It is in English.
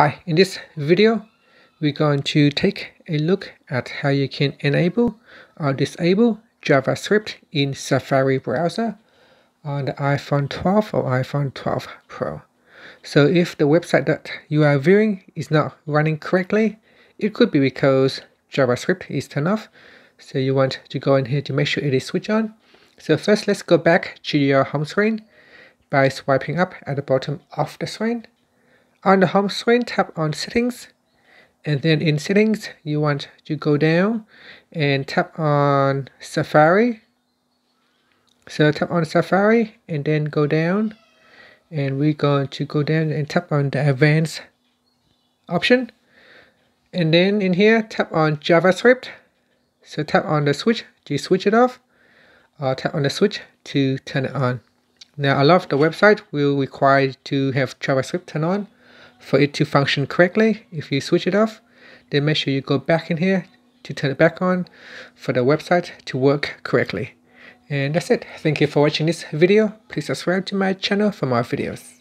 Hi, in this video, we're going to take a look at how you can enable or disable JavaScript in Safari browser on the iPhone 12 or iPhone 12 Pro. So if the website that you are viewing is not running correctly, it could be because JavaScript is turned off. So you want to go in here to make sure it is switched on. So first let's go back to your home screen by swiping up at the bottom of the screen on the home screen, tap on settings. And then in settings, you want to go down and tap on Safari. So tap on Safari and then go down. And we're going to go down and tap on the advanced option. And then in here, tap on JavaScript. So tap on the switch to switch it off. Or tap on the switch to turn it on. Now, a lot of the website will require to have JavaScript turned on for it to function correctly, if you switch it off, then make sure you go back in here to turn it back on for the website to work correctly. And that's it. Thank you for watching this video. Please subscribe to my channel for more videos.